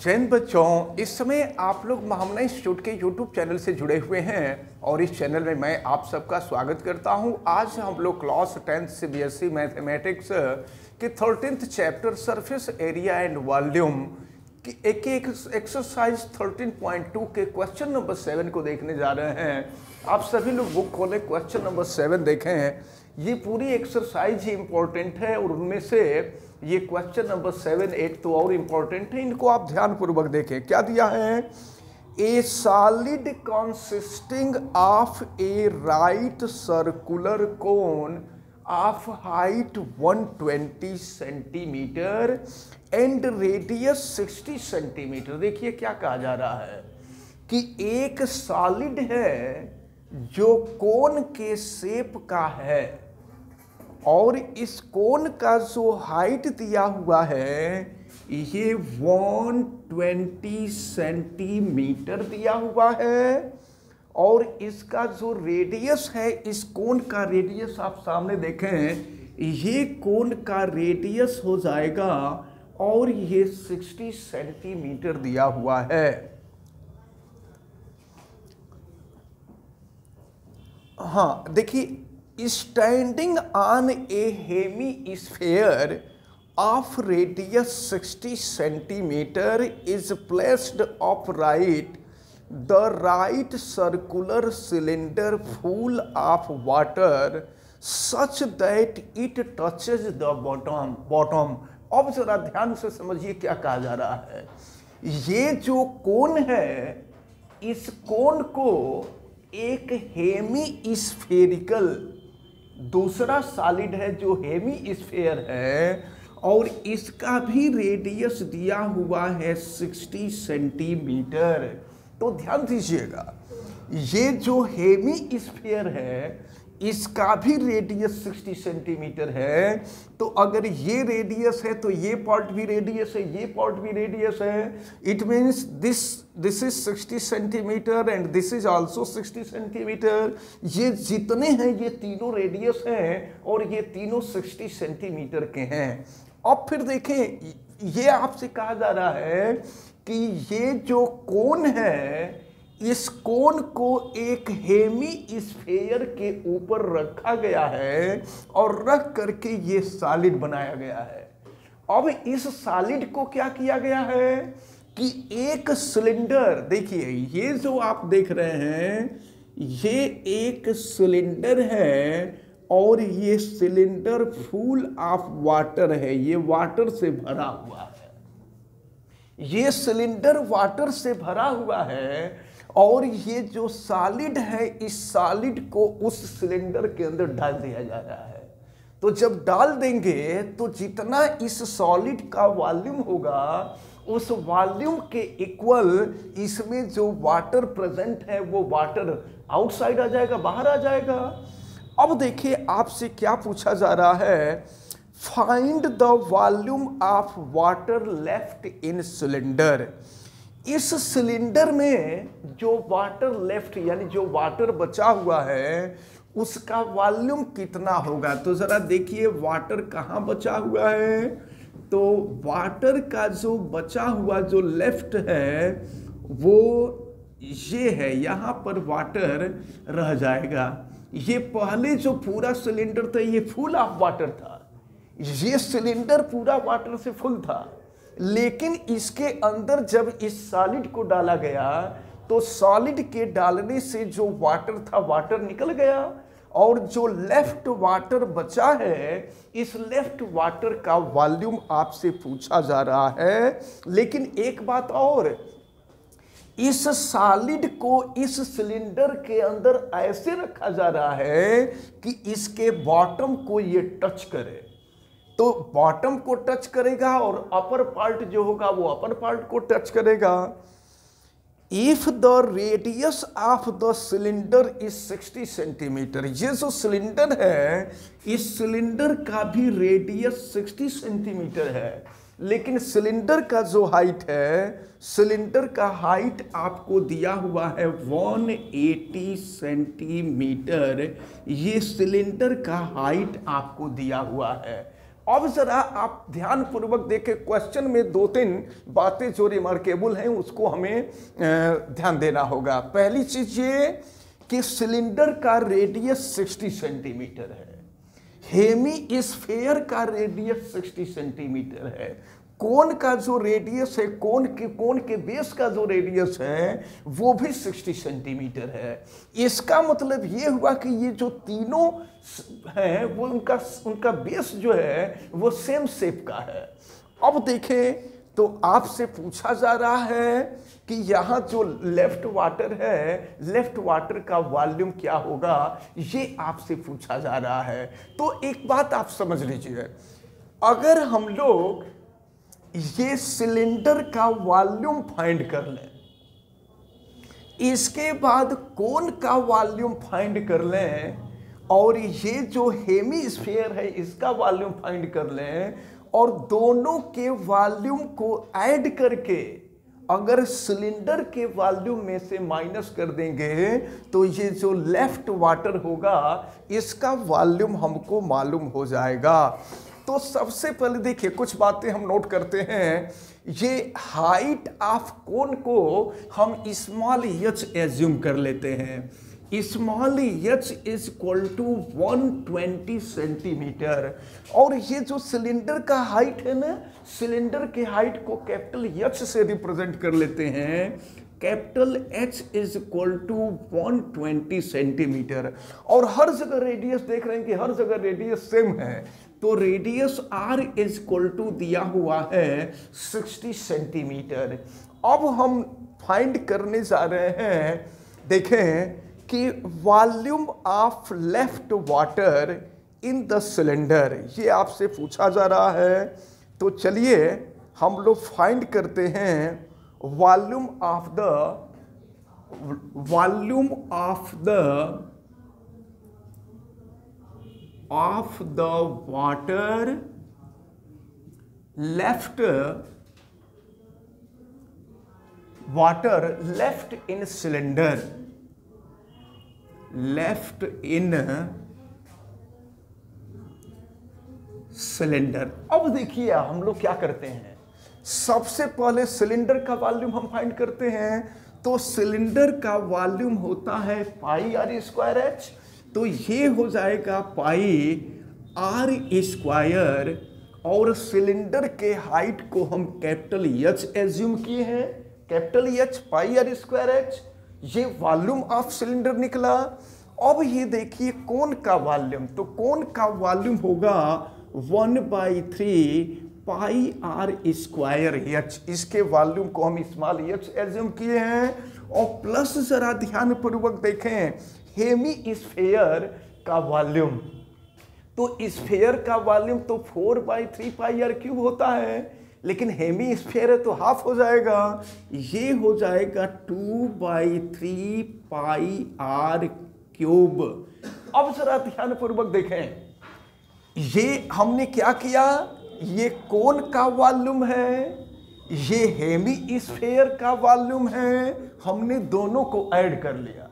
जैन बच्चों, इस समय आप लोग महामना इंस्टीट्यूट के यूट्यूब चैनल से जुड़े हुए हैं और इस चैनल में मैं आप सबका स्वागत करता हूँ। आज हम लोग class tenth C B S mathematics के thirteenth chapter surface area and volume की एक एक एक्सरसाइज 13.2 के क्वेश्चन नंबर सेवन को देखने जा रहे हैं। आप सभी लोग बुक खोलें क्वेश्चन नंबर सेवन देखें। ये पूरी एक्सरसाइज ही इंपॉर्टेंट है और उनमें से ये क्वेश्चन नंबर सेवन एट तो और इम्पोर्टेंट है, इनको आप ध्यानपूर्वक देखें। क्या दिया है? A solid consisting of a right circular cone of height 120 centimetre and radius 60 centimetre देखिए क्या कहा जा रहा है कि एक सॉलिड है जो कोन के शेप का है। और इस कोन का जो हाइट दिया हुआ है, ये 120 सेंटीमीटर दिया हुआ है। और इसका जो रेडियस है, इस कोन का रेडियस आप सामने देखें, ये कोन का रेडियस हो जाएगा और ये 60 सेंटीमीटर दिया हुआ है। हाँ देखिए standing on a hemisphere of radius 60 centimetre is placed of right the right circular cylinder full of water such that it touches the bottom bottom अब जरा ध्यान से समझिए क्या कहा जा रहा है। ये जो कोन है, इस कोन को एक हेमी स्फेरिकल दूसरा सॉलिड है जो हेमी स्फेयर है, और इसका भी रेडियस दिया हुआ है 60 सेंटीमीटर तो ध्यान दीजिएगा, ये जो हेमी स्फेयर है इसका भी रेडियस 60 सेंटीमीटर है तो अगर ये रेडियस है तो ये पार्ट भी रेडियस है, ये पार्ट भी रेडियस है। It means this this is 60 centimetre and this is also 60 centimetre ये जितने हैं, ये तीनों रेडियस हैं और ये तीनों 60 सेंटीमीटर के हैं। अब फिर देखें, ये आपसे कहा जा रहा है कि ये जो कोन है इस कोन को एक हेमी स्फेयर के ऊपर रखा गया है और रख करके ये सॉलिड बनाया गया है। अब इस सॉलिड को क्या किया गया है कि एक सिलेंडर, देखिए, ये जो आप देख रहे हैं, ये एक सिलेंडर है और ये सिलेंडर फुल ऑफ़ वाटर है, ये वाटर से भरा हुआ है। ये सिलेंडर वाटर से भरा हुआ है और ये जो सॉलिड है, इस सॉलिड को उस सिलेंडर के अंदर डाल दिया जा रहा है। तो जब डाल देंगे तो जितना इस सॉलिड का वॉल्यूम होगा, उस वॉल्यूम के इक्वल इसमें जो वाटर प्रेजेंट है, वो वाटर आउटसाइड आ जाएगा, बाहर आ जाएगा। अब देखिए, आपसे क्या पूछा जा रहा है? Find the volume of water left in cylinder इस सिलेंडर में जो वाटर लेफ़्ट, यानी जो वाटर बचा हुआ है, उसका वॉल्यूम कितना होगा? तो ज़रा देखिए, वाटर कहाँ बचा हुआ है? तो वाटर का जो बचा हुआ, जो लेफ़्ट है, वो ये है। यहाँ पर वाटर रह जाएगा। ये पहले जो पूरा सिलेंडर था, ये फुल ऑफ़ वाटर था। ये सिलेंडर पूरा वाटर से फुल था। लेकिन इसके अंदर जब इस सॉलिड को डाला गया तो सॉलिड के डालने से जो वाटर था वाटर निकल गया और जो लेफ़्ट वाटर बचा है, इस लेफ़्ट वाटर का वॉल्यूम आपसे पूछा जा रहा है। लेकिन एक बात और, इस सॉलिड को इस सिलेंडर के अंदर ऐसे रखा जा रहा है कि इसके बॉटम को ये टच करे। तो बॉटम को टच करेगा और अपर पार्ट जो होगा, वो अपर पार्ट को टच करेगा। If the radius of the cylinder is 60 centimetre ये जो सिलेंडर है, इस सिलेंडर का भी रेडियस 60 सेंटीमीटर है। लेकिन सिलेंडर का जो हाइट है सिलेंडर का हाइट आपको दिया हुआ है 180 सेंटीमीटर ये सिलेंडर का हाइट आपको दिया हुआ है। अब जरा आप ध्यान पूर्वक देखें क्वेश्चन में दो तीन बातें जो रिमार्केबल हैं, उसको हमें ध्यान देना होगा। पहली चीज़ ये कि सिलेंडर का रेडियस 60 सेंटीमीटर है। हेमी स्फेयर का रेडियस 60 सेंटीमीटर है। कोन का जो रेडियस है, कोन के कोन के बेस का जो रेडियस है, वो भी 60 सेंटीमीटर है। इसका मतलब ये हुआ कि ये जो तीनों हैं, वो उनका उनका बेस जो है, वो सेम शेप का है। अब देखें तो आपसे पूछा जा रहा है कि यहाँ जो लेफ़्ट वाटर है लेफ़्ट वाटर का वॉल्यूम क्या होगा? ये आपसे पूछा जा रहा है। तो एक बात आप समझ लीजिए, अगर हम लोग ये सिलेंडर का वॉल्यूम फाइंड कर लें। इसके बाद कौन का वॉल्यूम फाइंड कर लें और ये जो हेमी स्फीयर है, इसका वॉल्यूम फाइंड कर लें और दोनों के वॉल्यूम को ऐड करके अगर सिलेंडर के वॉल्यूम में से माइनस कर देंगे तो ये जो लेफ़्ट वाटर होगा, इसका वॉल्यूम हमको मालूम हो जाएगा। तो सबसे पहले देखिए, कुछ बातें हम नोट करते हैं। ये हाइट ऑफ़ कोन को हम स्मॉल एच एज्यूम कर लेते हैं। Small H is equal to 120 centimetre और ये जो सिलेंडर का हाइट है ना सिलेंडर के हाइट को कैपिटल एच से रिप्रेजेंट कर लेते हैं। Capital H is equal to 120 centimetre और हर जगह रेडियस देख रहे हैं कि हर जगह रेडियस सेम है। तो radius R is equal to दिया हुआ है 60 सेंटीमीटर अब हम फाइंड करने जा रहे हैं, देखें कि volume of left water in the cylinder ये आपसे पूछा जा रहा है तो चलिए हम लोग फाइंड करते हैं volume of the volume of the of the water left water left in cylinder left in cylinder अब देखिए हम लोग क्या करते हैं? सबसे पहले सिलेंडर का वॉल्यूम हम फाइंड करते हैं। तो सिलेंडर का वॉल्यूम होता है पाई आर स्क्वायर एच तो ये हो जाएगा पाई आर स्क्वायर और सिलेंडर के हाइट को हम कैपिटल एच एज्यूम किए हैं। Capital H pi R square H ये वॉल्यूम ऑफ़ सिलेंडर निकला। अब ये देखिए कौन का वॉल्यूम तो कौन का वॉल्यूम होगा? One by three pi R square H इसके वॉल्यूम को हम स्मॉल एच एज्यूम किए हैं। और प्लस जरा ध्यान पूर्वक देखें हेमी स्फेयर का वॉल्यूम। तो स्फेयर का वॉल्यूम तो four by three pi R cube होता है, लेकिन हेमी स्फेयर है तो हाफ़ हो जाएगा। ये हो जाएगा two by three pi R cube अब जरा ध्यान पूर्वक देखें। ये हमने क्या किया? ये कौन का वॉल्यूम है, ये हेमी स्फेयर का वॉल्यूम है, हमने दोनों को ऐड कर लिया।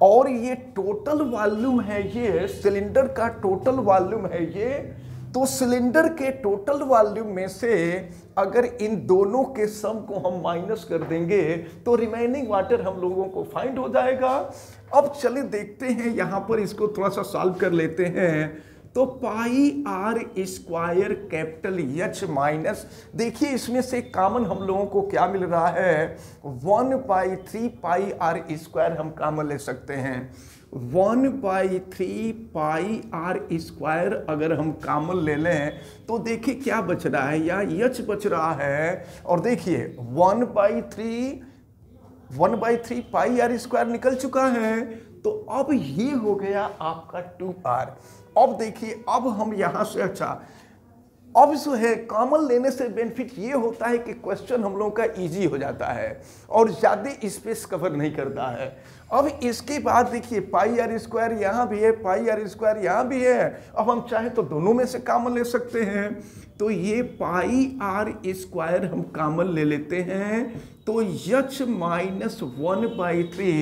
और ये टोटल वॉल्यूम है ये सिलेंडर का टोटल वॉल्यूम है ये तो सिलेंडर के टोटल वॉल्यूम में से अगर इन दोनों के सम को हम माइनस कर देंगे तो रिमेनिंग वाटर हम लोगों को फाइंड हो जाएगा। अब चले देखते हैं, यहाँ पर इसको थोड़ा सा सॉल्व कर लेते हैं। तो pi R square capital H minus, देखिए इसमें से कॉमन हम लोगों को क्या मिल रहा है? One by three pi R square हम कॉमन ले सकते हैं। One by three pi R square अगर हम कॉमन ले लें तो देखिए क्या बच रहा है? या यच बच रहा है, और देखिए, one by three, one by three pi R square निकल चुका है। तो अब ये हो गया आपका टू आर। अब देखिए, अब हम यहाँ से अच्छा अब जो है कॉमन लेने से बेनिफिट ये होता है कि क्वेश्चन हम लोगों का इजी हो जाता है और ज़्यादा स्पेस कवर नहीं करता है। अब इसके बाद देखिए पाई आर स्क्वायर यहाँ भी है पाई आर स्क्वायर यहाँ भी है। अब हम चाहे तो दोनों में से कॉमन ले सकते हैं। तो ये पाई आर स्क्वायर हम कॉमन ले लेते हैं। तो H minus one by three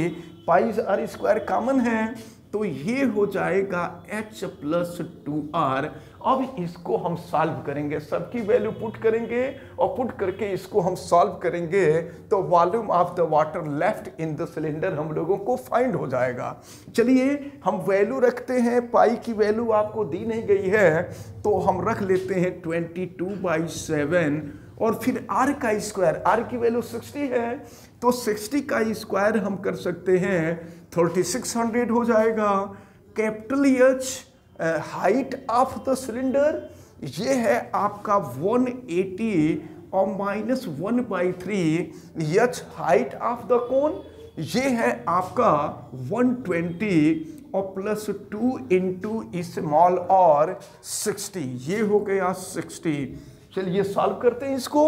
pi R square common है। तो ये हो जाएगा H प्लस टू आर अब इसको हम सॉल्व करेंगे, सबकी वैल्यू पुट करेंगे और पुट करके इसको हम सॉल्व करेंगे तो volume of the water left in the cylinder हम लोगों को फाइंड हो जाएगा। चलिए, हम वैल्यू रखते हैं पाई की वैल्यू आपको दी नहीं गई है तो हम रख लेते हैं ट्वेंटी टू बाई सेवन और फिर आर का स्क्वायर आर की वैल्यू 60 है तो 60 का स्क्वायर हम कर सकते हैं 3600 हो जाएगा। Capital H height of the cylinder ये है आपका 180 और minus one by three H height of the cone ये है आपका 120 और प्लस टू इंटू स्मॉल और 60 ये हो गया 60 चलिए सॉल्व करते हैं इसको।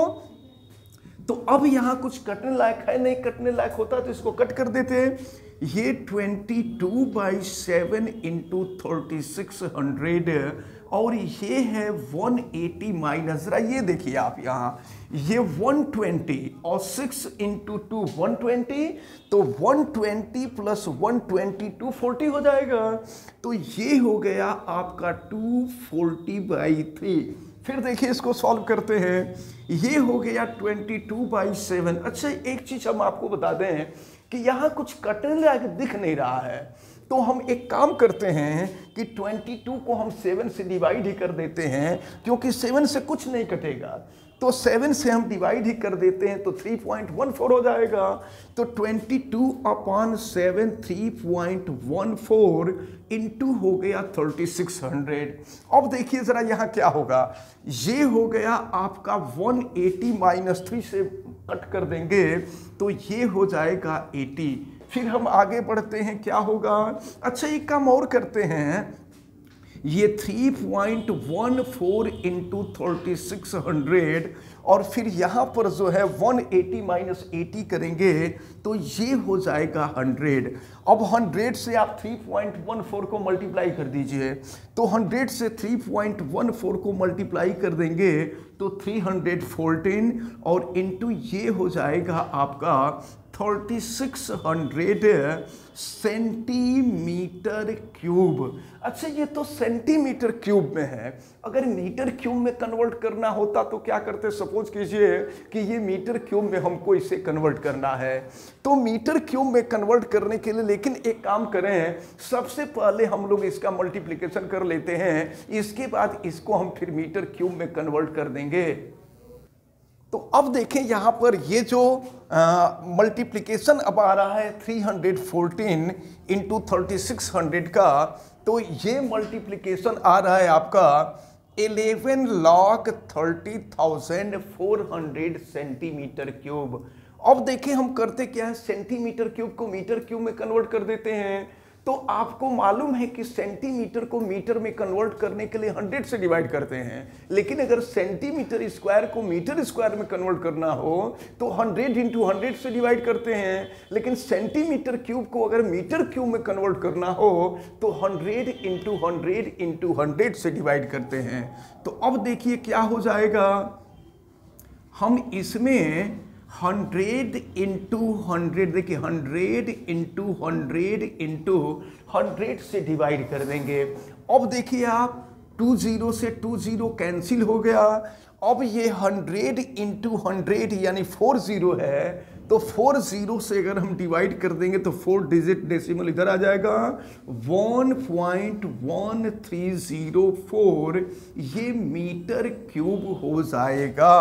तो अब यहाँ कुछ कटने लायक है, नहीं कटने लायक होता तो इसको कट कर देते हैं। ये 22 two by seven into thirty six hundred और ये है 180 एटी माइनस जरा ये देखिए आप यहाँ। ये 120 और 6 इंटू टू वन तो 120 plus one twenty two forty हो जाएगा। तो ये हो गया आपका 240 फोर्टी बाई थ्री फिर देखिए इसको सॉल्व करते हैं। ये हो गया ट्वेंटी टू बाई सेवन अच्छा एक चीज़ हम आपको बता दें कि यहाँ कुछ कटने लायक दिख नहीं रहा है। तो हम एक काम करते हैं कि 22 को हम 7 से डिवाइड ही कर देते हैं, क्योंकि 7 से कुछ नहीं कटेगा। तो सेवन से हम डिवाइड ही कर देते हैं तो 3.14 हो जाएगा। तो 22 two upon seven three point one four into हो गया 3600 अब देखिए ज़रा यहाँ क्या होगा। ये हो गया आपका 180 एटी माइनस थ्री से कट कर देंगे तो ये हो जाएगा 80 फिर हम आगे बढ़ते हैं, क्या होगा? अच्छा एक काम और करते हैं। ये 3.14 point one four into thirty six hundred और फिर यहाँ पर जो है 180 एटी माइनस एटी करेंगे तो ये हो जाएगा 100 अब 100 से आप 3.14 को मल्टीप्लाई कर दीजिए तो 100 से 3.14 को मल्टीप्लाई कर देंगे तो 314 और इनटू ये हो जाएगा आपका 3600 सेंटीमीटर क्यूब। अच्छा ये तो सेंटीमीटर क्यूब में है। अगर मीटर क्यूब में कन्वर्ट करना होता तो क्या करते? सपोज़ कीजिए कि ये मीटर क्यूब में हमको इसे कन्वर्ट करना है। तो मीटर क्यूब में कन्वर्ट करने के लिए, लेकिन एक काम करें, सबसे पहले हम लोग इसका मल्टीप्लिकेशन कर लेते हैं। इसके बाद इसको हम फिर मीटर क्यूब में कन्वर्ट कर देंगे। तो अब देखें, यहाँ पर ये जो मल्टीप्लिकेशन अब आ रहा है 314 फोर्टीन इंटू थर्टी का। तो ये मल्टीप्लिकेशन आ रहा है आपका 11 lakh thirty thousand four hundred centimetre cube अब देखिए हम करते क्या है? सेंटीमीटर क्यूब को मीटर क्यूब में कन्वर्ट कर देते हैं। तो आपको मालूम है कि सेंटीमीटर को मीटर में कन्वर्ट करने के लिए 100 से डिवाइड करते हैं। लेकिन अगर सेंटीमीटर स्क्वायर को मीटर स्क्वायर में कन्वर्ट करना हो तो 100 इंटू हंड्रेड से डिवाइड करते हैं। लेकिन सेंटीमीटर क्यूब को अगर मीटर क्यूब में कन्वर्ट करना हो तो 100 इंटू हंड्रेड इंटू हंड्रेड से डिवाइड करते हैं। तो अब देखिए क्या हो जाएगा। हम इसमें हंड्रेड इंटू हंड्रेड देखिए hundred into hundred into hundred से डिवाइड कर देंगे। अब देखिए आप टू ज़ीरो से टू ज़ीरो कैंसिल हो गया। अब ये हंड्रेड इंटू हंड्रेड यानी फोर ज़ीरो है तो फोर ज़ीरो से अगर हम डिवाइड कर देंगे तो फोर डिजिट डेसिमल इधर आ जाएगा। One point one three zero four ये मीटर क्यूब हो जाएगा।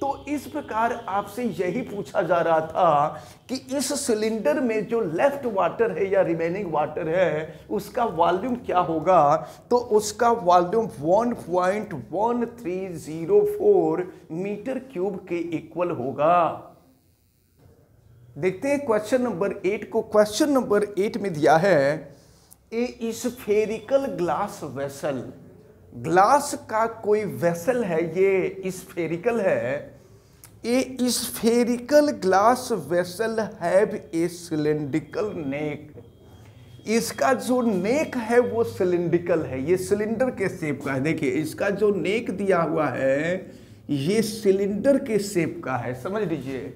तो इस प्रकार आपसे यही पूछा जा रहा था कि इस सिलेंडर में जो लेफ़्ट वाटर है या रिमेनिंग वाटर है, उसका वॉल्यूम क्या होगा? तो उसका वॉल्यूम 1.1304 मीटर क्यूब के इक्वल होगा। देखते हैं क्वेश्चन नंबर एट को। क्वेश्चन नंबर एट में दिया है, a spherical glass vessel. Glass का कोई वेसल है, ये स्फेरिकल है a spherical glass vessel have a cylindrical neck. इसका जो नेक है वो सिलेंड्रिकल है। ये सिलेंडर के शेप का है। देखिए, इसका जो नेक दिया हुआ है, ये सिलेंडर के शेप का है। समझ लीजिए,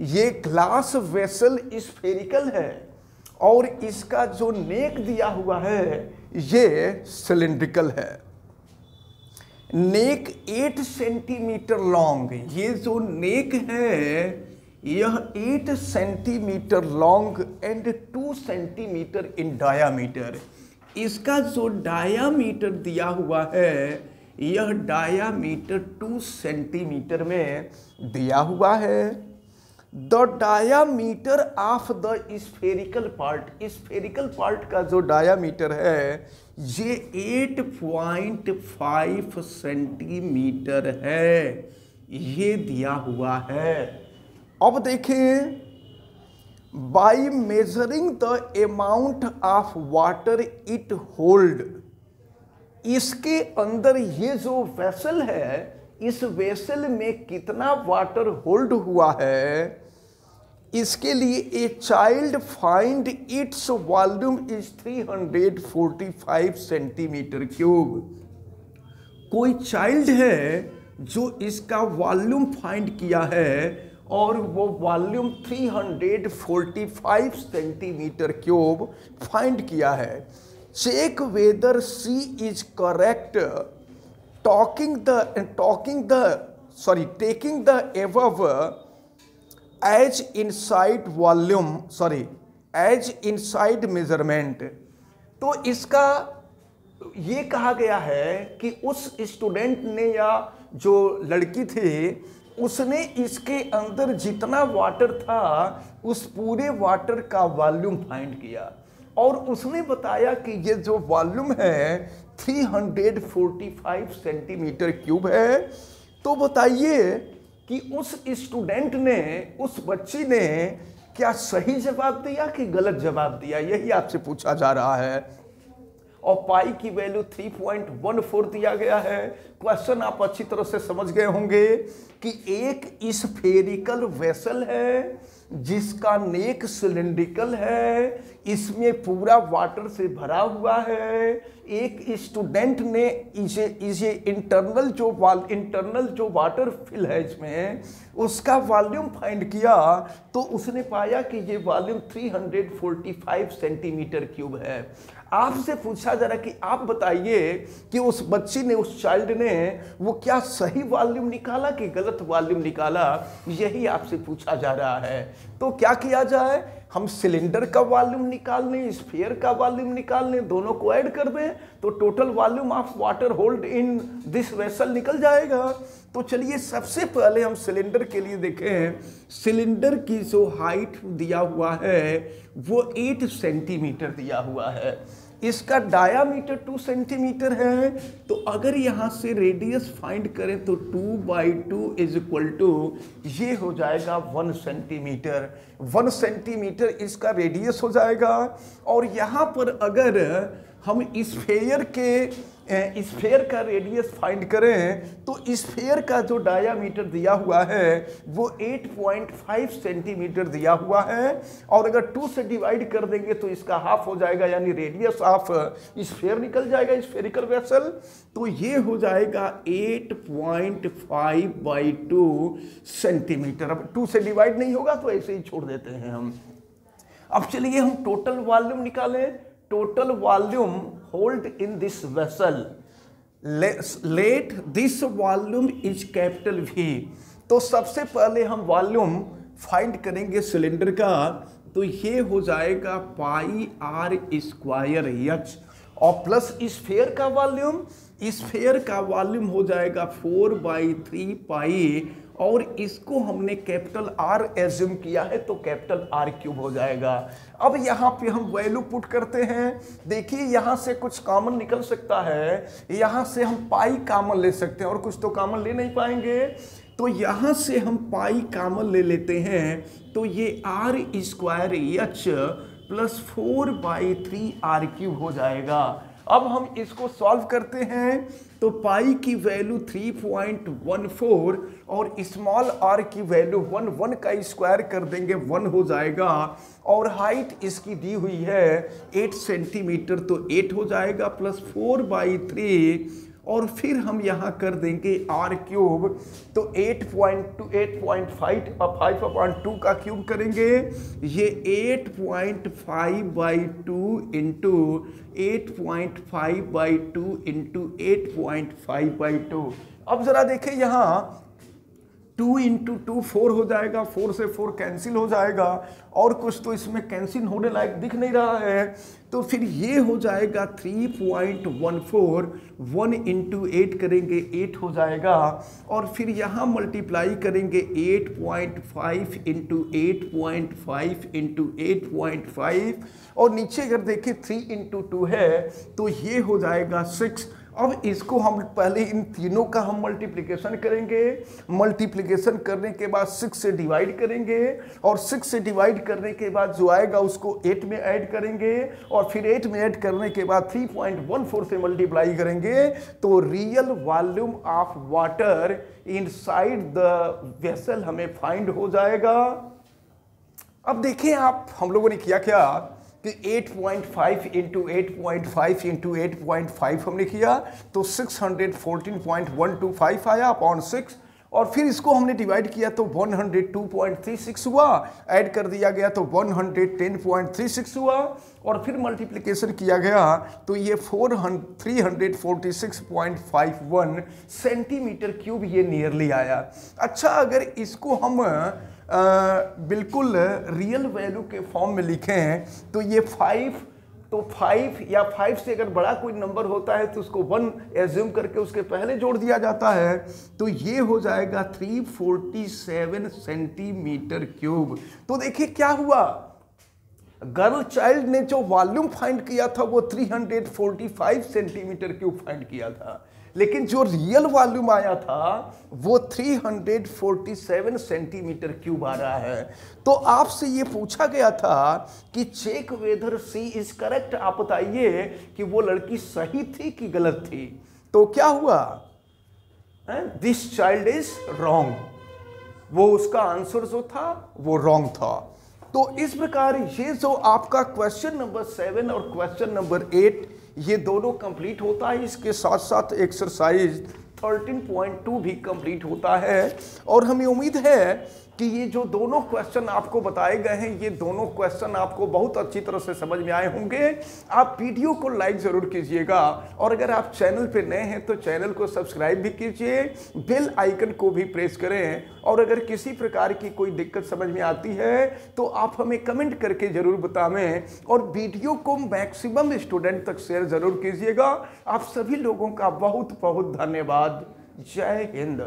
ये ग्लास वेसल स्फेरिकल है और इसका जो नेक दिया हुआ है, ये सिलेंड्रिकल है। Neck eight centimetre long. ये जो नेक है, यह eight centimetre long and two centimetre in diameter. इसका जो डायामीटर दिया हुआ है, यह डायामीटर टू सेंटीमीटर में दिया हुआ है। The diameter of the spherical part. Spherical part का जो डायामीटर है ये 8.5 सेंटीमीटर है। ये दिया हुआ है। अब देखें by measuring the amount of water it hold इसके अंदर ये जो वेसल है, इस वेसल में कितना वाटर होल्ड हुआ है? इसके लिए a child find its volume is 345 centimetre cube कोई चाइल्ड है जो इसका वॉल्यूम फाइंड किया है और वो वॉल्यूम 345 सेंटीमीटर क्यूब फाइंड किया है। Check whether she is correct talking the talking the sorry taking the above as in inside volume sorry as inside measurement तो इसका ये कहा गया है कि उस स्टूडेंट ने या जो लड़की थी, उसने इसके अंदर जितना वाटर था, उस पूरे वाटर का वॉल्यूम फाइंड किया। और उसने बताया कि ये जो वॉल्यूम है 345 सेंटीमीटर क्यूब है। तो बताइए कि उस स्टूडेंट ने, उस बच्ची ने क्या सही जवाब दिया कि गलत जवाब दिया? यही आपसे पूछा जा रहा है। और पाई की वैल्यू 3.14 दिया गया है। क्वेश्चन आप अच्छी तरह से समझ गए होंगे कि एक स्फेरिकल वेसल है, जिसका नेक सिलेंड्रिकल है, इसमें पूरा वाटर से भरा हुआ है एक स्टूडेंट ने इसे इसे इंटरनल जो वाल इंटरनल जो वाटर फिल है इसमें, उसका वॉल्यूम फाइंड किया तो उसने पाया कि ये वॉल्यूम 345 सेंटीमीटर क्यूब है। आपसे पूछा जा रहा कि आप बताइए कि उस बच्ची ने, उस चाइल्ड ने, वो क्या सही वॉल्यूम निकाला कि गलत वॉल्यूम निकाला, यही आपसे पूछा जा रहा है। तो क्या किया जाए? हम सिलेंडर का वॉल्यूम निकाल लें, स्फेयर का वॉल्यूम निकाल लें, दोनों को ऐड कर दें तो total volume of water hold in this vessel निकल जाएगा। तो चलिए सबसे पहले हम सिलेंडर के लिए देखें सिलेंडर की जो हाइट दिया हुआ है, वो एट सेंटीमीटर दिया हुआ है। इसका डायामीटर टू सेंटीमीटर है तो अगर यहाँ से रेडियस फाइंड करें तो two by two is equal to ये हो जाएगा वन सेंटीमीटर वन सेंटीमीटर इसका रेडियस हो जाएगा, और यहाँ पर अगर हम इस फेयर के स्फेयर का रेडियस फाइंड करें तो स्फेयर का जो डायामीटर दिया हुआ है, वो 8.5 सेंटीमीटर दिया हुआ है। और अगर 2 से डिवाइड कर देंगे तो इसका हाफ़ हो जाएगा, यानी रेडियस ऑफ़ स्फेयर निकल जाएगा स्फेरिकल वेसल तो ये हो जाएगा 8.5 बाई टू सेंटीमीटर अब 2 से डिवाइड नहीं होगा तो ऐसे ही छोड़ देते हैं हम। अब चलिए हम टोटल वॉल्यूम निकालें। Total volume hold in this vessel. Let this volume is capital V. तो सबसे पहले हम वॉल्यूम फाइंड करेंगे सिलेंडर का तो ये हो जाएगा पाई आर स्क्वायर एच और प्लस स्फेयर का वॉल्यूम स्फेयर का वॉल्यूम हो जाएगा फोर बाई थ्री पाई और इसको हमने कैपिटल आर एज्यूम किया है तो कैपिटल आर क्यूब हो जाएगा। अब यहाँ पे हम वैल्यू पुट करते हैं। देखिए, यहाँ से कुछ कॉमन निकल सकता है। यहाँ से हम पाई कॉमन ले सकते हैं, और कुछ तो कॉमन ले नहीं पाएँगे। तो यहाँ से हम पाई कॉमन ले लेते हैं। तो ये R square H plus four by three R cube हो जाएगा। अब हम इसको सॉल्व करते हैं तो पाई की वैल्यू 3.14 और स्मॉल आर की वैल्यू वन वन का स्क्वायर कर देंगे वन हो जाएगा और हाइट इसकी दी हुई है 8 सेंटीमीटर तो 8 हो जाएगा प्लस फोर बाई थ्री और फिर हम यहाँ कर देंगे आर क्यूब तो eight point two eight point five five upon two का क्यूब करेंगे। ये eight point five by two into eight point five by two into eight point five by two अब ज़रा देखें यहाँ टू इंटू टू, फोर हो जाएगा, four से फोर कैंसिल हो जाएगा, और कुछ तो इसमें कैंसिल होने लायक दिख नहीं रहा है। तो फिर ये हो जाएगा three point one four one into eight करेंगे एट हो जाएगा, और फिर यहाँ मल्टीप्लाई करेंगे eight point five into eight point five into eight point five और नीचे अगर देखें थ्री इंटू टू है तो ये हो जाएगा सिक्स अब इसको हम पहले इन तीनों का हम मल्टीप्लिकेशन करेंगे। मल्टीप्लिकेशन करने के बाद सिक्स से डिवाइड करेंगे और सिक्स से डिवाइड करने के बाद जो आएगा उसको एट में ऐड करेंगे और फिर एट में ऐड करने के बाद थ्री पॉइंट वन फोर से मल्टीप्लाई करेंगे। तो real volume of water inside the vessel हमें फाइंड हो जाएगा। अब देखिए आप, हम लोगों ने किया क्या? कि 8.5 point five into eight point five into eight point five हमने किया तो 614.125 आया अपॉन सिक्स और फिर इसको हमने डिवाइड किया तो 102.36 हुआ ऐड कर दिया गया तो 110.36 हुआ, और फिर मल्टीप्लिकेशन किया गया तो ये 346.51 सेंटीमीटर क्यूब ये नियरली आया। अच्छा अगर इसको हम बिल्कुल रियल वैल्यू के फॉर्म में लिखे हैं। तो ये फाइव तो फाइव या फाइव से अगर बड़ा कोई नंबर होता है तो उसको वन एज्यूम करके उसके पहले जोड़ दिया जाता है। तो ये हो जाएगा three forty seven centimetre cube तो देखिए क्या हुआ? गर्ल चाइल्ड ने जो वॉल्यूम फाइंड किया था, वो 345 सेंटीमीटर क्यूब फाइंड किया था। लेकिन जो रियल वॉल्यूम आया था, वो 347 सेंटीमीटर क्यूब आ रहा है। तो आपसे ये पूछा गया था कि check whether she is correct आप बताइए कि वो लड़की सही थी कि गलत थी? तो क्या हुआ? दिस चाइल्ड इज़ रॉन्ग वो उसका आंसर जो था, वो रॉन्ग था। तो इस प्रकार ये जो आपका क्वेश्चन नंबर सेवन और क्वेश्चन नंबर एट ये दोनों कंप्लीट होता है। इसके साथ साथ एक्सरसाइज 13.2 भी कंप्लीट होता है। और हमें उम्मीद है कि ये जो दोनों क्वेश्चन आपको बताए गए हैं, ये दोनों क्वेश्चन आपको बहुत अच्छी तरह से समझ में आए होंगे। आप वीडियो को लाइक ज़रूर कीजिएगा और अगर आप चैनल पर नए हैं तो चैनल को सब्सक्राइब भी कीजिए बेल आइकन को भी प्रेस करें और अगर किसी प्रकार की कोई दिक्कत समझ में आती है तो आप हमें कमेंट करके ज़रूर बतावें और वीडियो को मैक्सिमम स्टूडेंट तक शेयर ज़रूर कीजिएगा। आप सभी लोगों का बहुत बहुत धन्यवाद। जय हिंद।